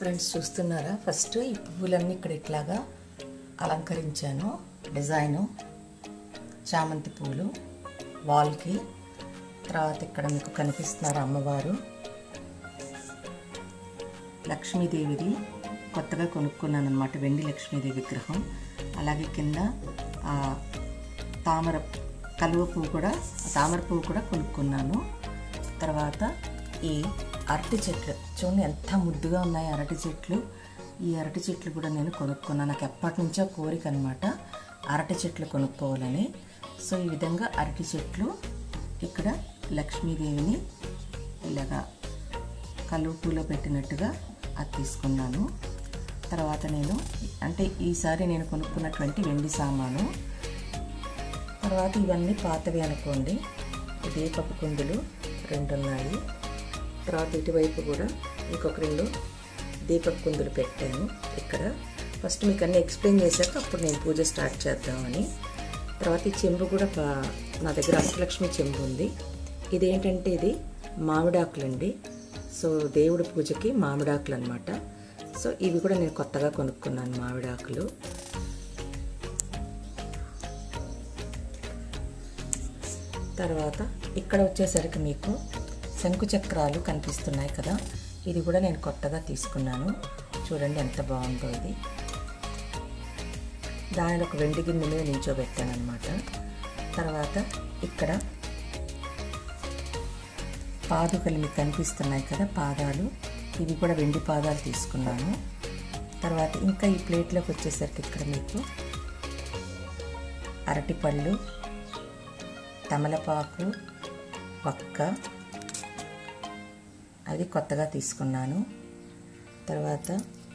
Friends చూస్తున్నారా? First ఈ పువ్వులన్నీ ఇక్కడ ఇట్లాగా అలంకరించాను. డిజైను. చామంతి పూలు వాల్కి. తర్వాత ఇక్కడ మీకు కనిపిస్తున్నారు అమ్మవారు. లక్ష్మీదేవిది కొత్తగా కొనుక్కున్నాను అనమాట వెండి లక్ష్మీదేవి విగ్రహం. అలాగే కింద తామర కలువ పువ్వు కూడా తామర పువ్వు కూడా కొనుక్కున్నాను. తర్వాత ఈ అరటి చెట్లు. చూడండి ఎంత ముద్దుగా ఉన్నాయి అరటి చెట్లు. ఈ అరటి చెట్లు కూడా నేను కొనుక్కున్నాను. నాకు ఎప్పటి నుంచో కోరిక అనమాట అరటి చెట్లు కొనుక్కోవాలని. సో ఈ విధంగా అరటి చెట్లు ఇక్కడ లక్ష్మీదేవిని ఇలాగా కలువ పూలో పెట్టినట్టుగా అది తీసుకున్నాను. తర్వాత నేను అంటే ఈసారి నేను కొనుక్కున్నటువంటి వెండి సామాను. తర్వాత ఇవన్నీ పాతవి అనుకోండి. ఇదే దీపపు కుందులు రెండు ఉన్నాయి తర్వాత ఇటువైపు కూడా ఇంకొక రెండు దీపక్ కుందులు పెట్టాను ఇక్కడ. ఫస్ట్ మీకు అన్నీ ఎక్స్ప్లెయిన్ చేశాక అప్పుడు నేను పూజ స్టార్ట్ చేద్దామని. తర్వాత ఈ చెంబు కూడా నా దగ్గర అష్టలక్ష్మి చెంబు ఉంది. ఇదేంటంటే ఇది మామిడాకులండి. సో దేవుడి పూజకి మామిడాకులు అనమాట సో ఇవి కూడా నేను కొత్తగా కొనుక్కున్నాను మామిడాకులు. తర్వాత ఇక్కడ వచ్చేసరికి మీకు శంకు చక్రాలు కనిపిస్తున్నాయి కదా. ఇది కూడా నేను కొత్తగా తీసుకున్నాను. చూడండి ఎంత బాగుందో ఇది. దానిలో ఒక వెండి గిన్నె మీద నిల్చోబెట్టాను అనమాట తర్వాత ఇక్కడ పాదుకలు మీకు కనిపిస్తున్నాయి కదా పాదాలు. ఇవి కూడా వెండి పాదాలు తీసుకున్నాను. తర్వాత ఇంకా ఈ ప్లేట్లోకి వచ్చేసరికి ఇక్కడ మీకు అరటిపళ్ళు తమలపాకు వక్క అది కొత్తగా తీసుకున్నాను. తర్వాత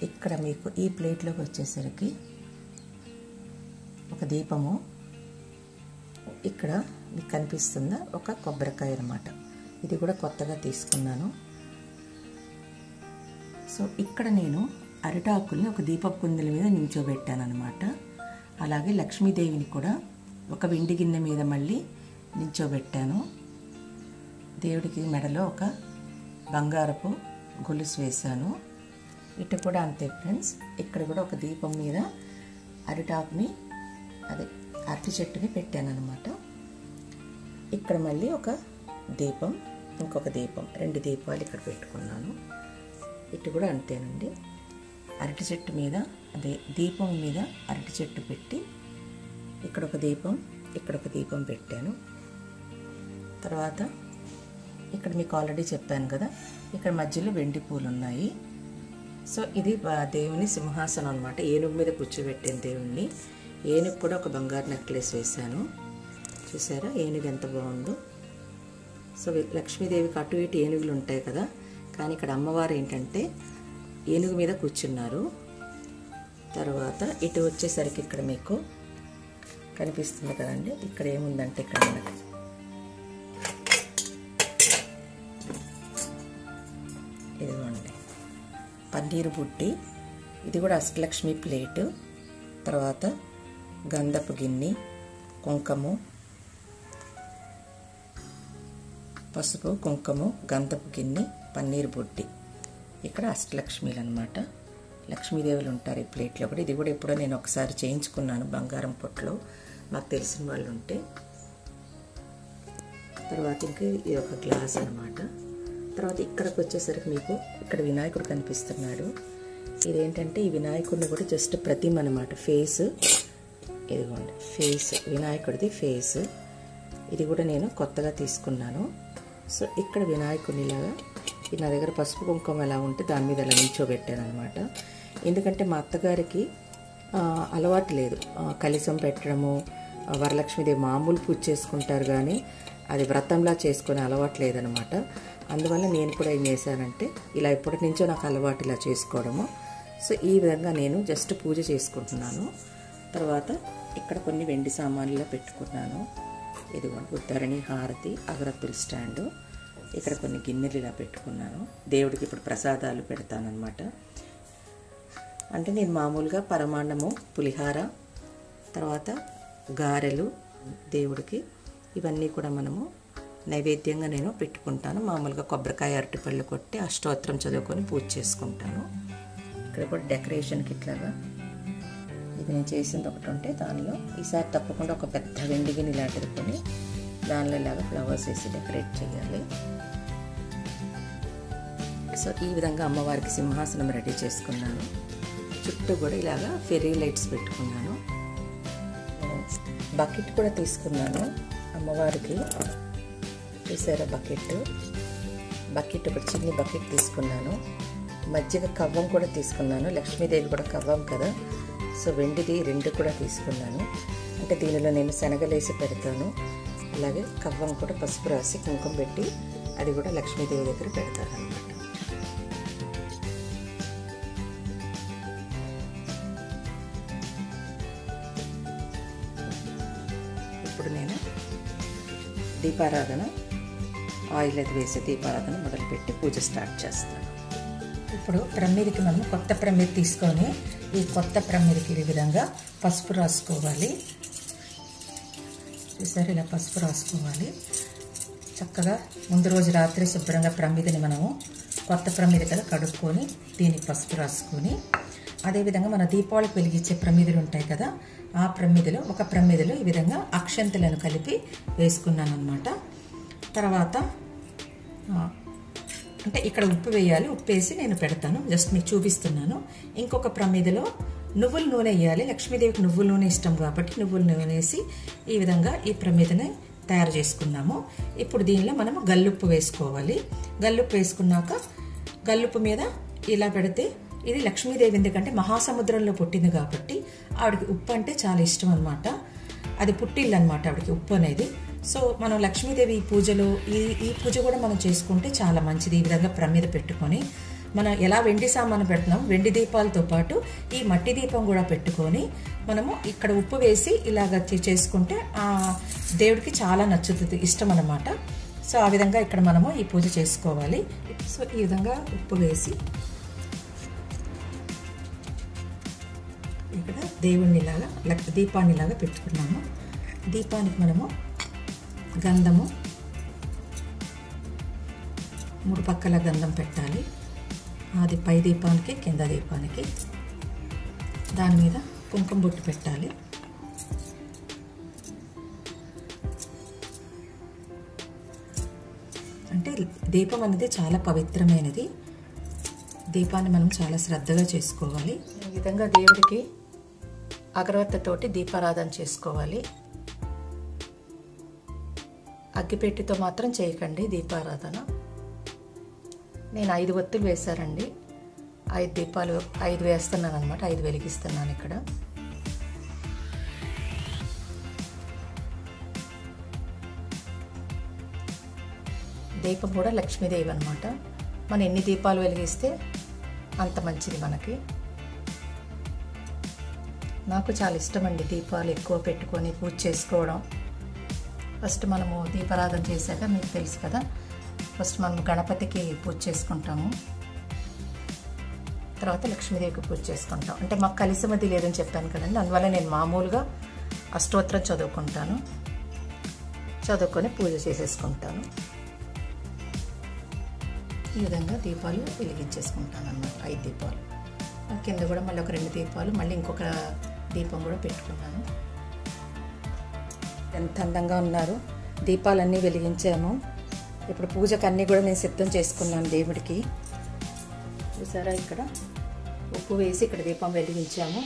ఇక్కడ మీకు ఈ ప్లేట్లోకి వచ్చేసరికి ఒక దీపము. ఇక్కడ మీకు కనిపిస్తుందా ఒక కొబ్బరికాయ అనమాట ఇది కూడా కొత్తగా తీసుకున్నాను. సో ఇక్కడ నేను అరిటాకుల్ని ఒక దీపపు కుందుల మీద నించోబెట్టాను అనమాట అలాగే లక్ష్మీదేవిని కూడా ఒక వెండి గిన్నె మీద మళ్ళీ నించోబెట్టాను. దేవుడికి మెడలో ఒక బంగారపు గొలుసు వేశాను. ఇటు కూడా అంతే ఫ్రెండ్స్. ఇక్కడ కూడా ఒక దీపం మీద అరిటాకుని అదే అరటి చెట్టుని పెట్టాను అనమాట ఇక్కడ మళ్ళీ ఒక దీపం ఇంకొక దీపం రెండు దీపాలు ఇక్కడ పెట్టుకున్నాను. ఇటు కూడా అంతేనండి. అరటి చెట్టు మీద అదే దీపం మీద అరటి చెట్టు పెట్టి ఇక్కడ ఒక దీపం ఇక్కడ ఒక దీపం పెట్టాను. తర్వాత ఇక్కడ మీకు ఆల్రెడీ చెప్పాను కదా. ఇక్కడ మధ్యలో వెండి పూలు ఉన్నాయి సో ఇది దేవుని సింహాసనం అనమాట ఏనుగు మీద కూర్చోబెట్టాను దేవుణ్ణి. ఏనుగు కూడా ఒక బంగారు నెక్లెస్ వేశాను. చూసారా? ఏనుగు ఎంత బాగుందో. సో లక్ష్మీదేవికి అటు ఇటు ఏనుగులు ఉంటాయి కదా. కానీ ఇక్కడ అమ్మవారు ఏంటంటే ఏనుగు మీద కూర్చున్నారు. తర్వాత ఇటు వచ్చేసరికి ఇక్కడ మీకు కనిపిస్తుంది కదండి. ఇక్కడ ఏముందంటే ఇక్కడ మనకి ఇదిగోండి. పన్నీరు బుట్టి ఇది కూడా అష్టలక్ష్మి ప్లేటు. తర్వాత గంధపు గిన్నె కుంకము పసుపు కుంకుమ గంధపు గిన్నె పన్నీర్ బొట్టి. ఇక్కడ అష్టలక్ష్మిలు అనమాట లక్ష్మీదేవులు ఉంటారు ఈ ప్లేట్లో కూడా. ఇది కూడా ఎప్పుడో నేను ఒకసారి చేయించుకున్నాను బంగారం పొట్లో. మాకు తెలిసిన వాళ్ళు ఉంటే. తర్వాత ఇంకా ఇది ఒక గ్లాస్ అనమాట తర్వాత ఇక్కడికి వచ్చేసరికి మీకు ఇక్కడ వినాయకుడు కనిపిస్తున్నాడు. ఇదేంటంటే ఈ వినాయకుడిని కూడా జస్ట్ ప్రతిమ అనమాట ఫేస్ ఇదిగోండి. ఫేస్ వినాయకుడిది ఫేస్ ఇది కూడా నేను కొత్తగా తీసుకున్నాను. సో ఇక్కడ వినాయకునిలాగా ఇది నా దగ్గర పసుపు కుంకుమ ఎలా ఉంటే దాని మీద అలా నిల్చోబెట్టాను అనమాట ఎందుకంటే మా అత్తగారికి అలవాటు లేదు. కలిసం పెట్టడము వరలక్ష్మిదేవి మామూలు పూజ చేసుకుంటారు కానీ అది వ్రతంలా చేసుకునే అలవాటు లేదనమాట అందువల్ల నేను కూడా ఏం చేశానంటే ఇలా ఎప్పటి నుంచో నాకు అలవాటు ఇలా చేసుకోవడము. సో ఈ విధంగా నేను జస్ట్ పూజ చేసుకుంటున్నాను. తర్వాత ఇక్కడ కొన్ని వెండి సామాన్లు పెట్టుకున్నాను. ఇదిగోండి ఉత్తరణి హారతి అగరత్తుల స్టాండు. ఇక్కడ కొన్ని గిన్నెలు ఇలా పెట్టుకున్నాను. దేవుడికి ఇప్పుడు ప్రసాదాలు పెడతానన్నమాట. అంటే నేను మామూలుగా పరమాన్నము పులిహార తర్వాత గారెలు దేవుడికి ఇవన్నీ కూడా మనము నైవేద్యంగా నేను పెట్టుకుంటాను. మామూలుగా కొబ్బరికాయ అరటిపళ్ళు కొట్టి అష్టోత్తరం చదువుకొని పూజ చేసుకుంటాను. ఇక్కడ కూడా డెకరేషన్కి ఇట్లాగా. ఇది నేను చేసింది ఒకటి ఉంటే దానిలో ఈసారి తప్పకుండా ఒక పెద్ద వెండి గిన్నె ఇలాంటిది కొని దానిలో ఇలాగా ఫ్లవర్స్ వేసి డెకరేట్ చేయాలి. సో ఈ విధంగా అమ్మవారికి సింహాసనం రెడీ చేసుకున్నాను. చుట్టూ కూడా ఇలాగా ఫెరీ లైట్స్ పెట్టుకున్నాను. బకెట్ కూడా తీసుకున్నాను అమ్మవారికి. చూసారా బకెట్? బకెట్ ఒక చిన్ని బకెట్ తీసుకున్నాను. మజ్జిగ కవ్వం కూడా తీసుకున్నాను. లక్ష్మీదేవి కూడా కవ్వం కదా. సో వెండిది రెండు కూడా తీసుకున్నాను. అంటే దీనిలో నేను శనగలేసి పెడతాను. అలాగే కవ్వం కూడా పసుపు రాసి కుంకుమ పెట్టి అది కూడా లక్ష్మీదేవి దగ్గర పెడతాను అనమాట ఇప్పుడు నేను దీపారాధన ఆయిల్ అది వేసి దీపారాధన మొదలుపెట్టి పూజ స్టార్ట్ చేస్తాను. ఇప్పుడు ప్రమిదికి మనం కొత్త ప్రమిది తీసుకొని ఈ కొత్త ప్రమిదికి ఈ విధంగా పసుపు రాసుకోవాలి. చూసారు ఇలా పసుపు రాసుకోవాలి. చక్కగా ముందు రోజు రాత్రి శుభ్రంగా ప్రమిదిని మనము కొత్త ప్రమిది కదా కడుక్కొని దీనికి పసుపు రాసుకొని అదేవిధంగా మన దీపావళికి వెలిగించే ప్రమిదులు ఉంటాయి కదా ఆ ప్రమిదిలో ఒక ప్రమిదిలో ఈ విధంగా అక్షంతలను కలిపి వేసుకున్నాను అనమాట తర్వాత అంటే ఇక్కడ ఉప్పు వేయాలి ఉప్పు వేసి నేను పెడతాను. జస్ట్ మీకు చూపిస్తున్నాను. ఇంకొక ప్రమిదలో నువ్వుల నూనె వేయాలి. లక్ష్మీదేవికి నువ్వుల నూనె ఇష్టం కాబట్టి నువ్వుల నూనె వేసి ఈ విధంగా ఈ ప్రమిదని తయారు చేసుకున్నాము. ఇప్పుడు దీనిలో మనము గల్లుప్పు వేసుకోవాలి. గల్లుప్పు వేసుకున్నాక గల్లుప్పు మీద ఇలా పెడితే ఇది లక్ష్మీదేవి ఎందుకంటే మహాసముద్రంలో పుట్టింది కాబట్టి ఆవిడకి ఉప్పు అంటే చాలా ఇష్టం అనమాట అది పుట్టిల్లు అనమాట ఆవిడకి ఉప్పు అనేది. సో మనం లక్ష్మీదేవి పూజలో ఈ ఈ పూజ కూడా మనం చేసుకుంటే చాలా మంచిది. ఈ విధంగా ప్రమిద పెట్టుకొని మనం ఎలా వెండి సామాను పెడుతున్నాం వెండి దీపాలతో పాటు ఈ మట్టి దీపం కూడా పెట్టుకొని మనము ఇక్కడ ఉప్పు వేసి ఇలాగ చేసుకుంటే ఆ దేవుడికి చాలా నచ్చుతుంది ఇష్టం అన్నమాట. సో ఆ విధంగా ఇక్కడ మనము ఈ పూజ చేసుకోవాలి. సో ఈ విధంగా ఉప్పు వేసి ఇక్కడ దేవుడిని ఇలాగా దీపాన్ని ఇలాగా పెట్టుకున్నాము. దీపానికి మనము గంధము. మూడు పక్కల గంధం పెట్టాలి. అది పై దీపానికి కింద దీపానికి. దాని మీద కుంకుమ బొట్టు పెట్టాలి. అంటే దీపం అనేది చాలా పవిత్రమైనది. దీపాన్ని మనం చాలా శ్రద్ధగా చేసుకోవాలి. ఈ విధంగా దేవుడికి అగరవత్తతోటి దీపారాధన చేసుకోవాలి. అగ్గిపెట్టితో మాత్రం చేయకండి దీపారాధన. నేను ఐదు ఒత్తులు వేశారండి. ఐదు దీపాలు ఐదు వేస్తున్నాను అనమాట ఐదు వెలిగిస్తున్నాను ఇక్కడ. దీపం కూడా లక్ష్మీదేవి అనమాట మనం ఎన్ని దీపాలు వెలిగిస్తే అంత మంచిది మనకి. నాకు చాలా ఇష్టం అండి దీపాలు ఎక్కువ పెట్టుకొని పూజ చేసుకోవడం. ఫస్ట్ మనము దీపారాధన చేశాక మీకు తెలుసు కదా. ఫస్ట్ మనం గణపతికి పూజ చేసుకుంటాము. తర్వాత లక్ష్మీదేవికి పూజ చేసుకుంటాం. అంటే మాకు కలిసిమది లేదని చెప్పాను కదండి. అందువల్ల నేను మామూలుగా అష్టోత్తరం చదువుకుంటాను. చదువుకొని పూజ చేసేసుకుంటాను. ఈ విధంగా దీపాలు వెలిగించేసుకుంటాను అన్నమాట ఐదు దీపాలు. కింద కూడా మళ్ళీ ఒక రెండు దీపాలు మళ్ళీ ఇంకొక దీపం కూడా పెట్టుకున్నాను ఎంత అందంగా ఉన్నారు. దీపాలన్నీ వెలిగించాము. ఇప్పుడు పూజకు అన్నీ కూడా నేను సిద్ధం చేసుకున్నాను దేవుడికి. చూసారా ఇక్కడ? ఉప్పు వేసి ఇక్కడ దీపం వెలిగించాము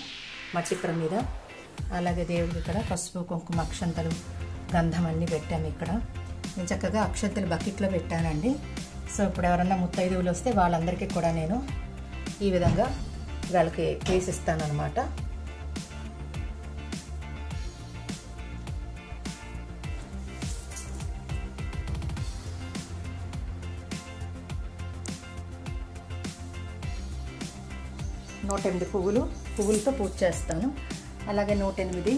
మట్టి మీద. అలాగే దేవుడికి ఇక్కడ పసుపు కుంకుమ అక్షంతలు గంధం అన్నీ పెట్టాము ఇక్కడ. నేను చక్కగా అక్షంతలు బకెట్లో పెట్టానండి. సో ఇప్పుడు ఎవరన్నా ముత్తైదువులు వస్తే వాళ్ళందరికీ కూడా నేను ఈ విధంగా వాళ్ళకి వేసిస్తానమాట నూట ఎనిమిది పువ్వులు పువ్వులతో పూజ చేస్తాను. అలాగే నూట ఎనిమిది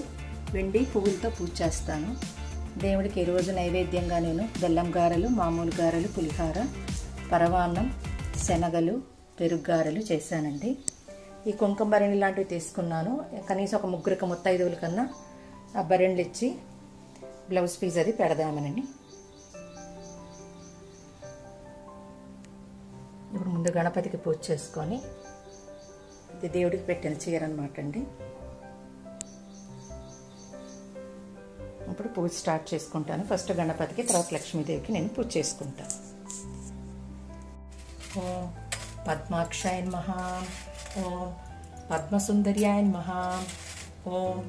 వెండి పువ్వులతో పూజ చేస్తాను. దేవుడికి ఈరోజు నైవేద్యంగా నేను బెల్లం గారెలు మామూలు గారెలు పులిహార పరవాన్నం శనగలు పెరుగు గారెలు చేశానండి. ఈ కుంకుమ బరిణి లాంటివి తీసుకున్నాను. కనీసం ఒక ముగ్గురికి ముత్తైదువుల కన్నా ఆ బరిణిలు ఇచ్చి బ్లౌజ్ పీస్ అది పెడదామనండి. ఇప్పుడు ముందు గణపతికి పూజ చేసుకొని ఇది దేవుడికి పెట్టిన చీర అనమాట అండి. ఇప్పుడు పూజ స్టార్ట్ చేసుకుంటాను. ఫస్ట్ గణపతికి తర్వాత లక్ష్మీదేవికి నేను పూజ చేసుకుంటాను. ఓం పద్మాక్షాయన్ మహా ఓం పద్మసుందర్యాయ మహా ఓం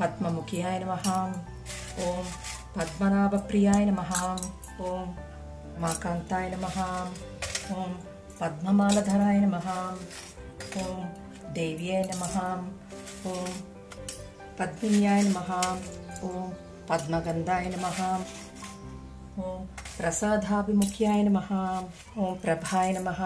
పద్మముఖ్యాయ నమః ఓం పద్మనాభప్రియాయ నమః ఓం మాకాంతాయ మహా ఓం పద్మమాలధరాయ మహా ఓం దేవ్యాయ నమః ఓం పద్మిన్యాయ నమః ఓం పద్మగంధాయ నమః ఓం ప్రసాదాభిముఖ్యాయ నమః ఓం ప్రభాయ నమః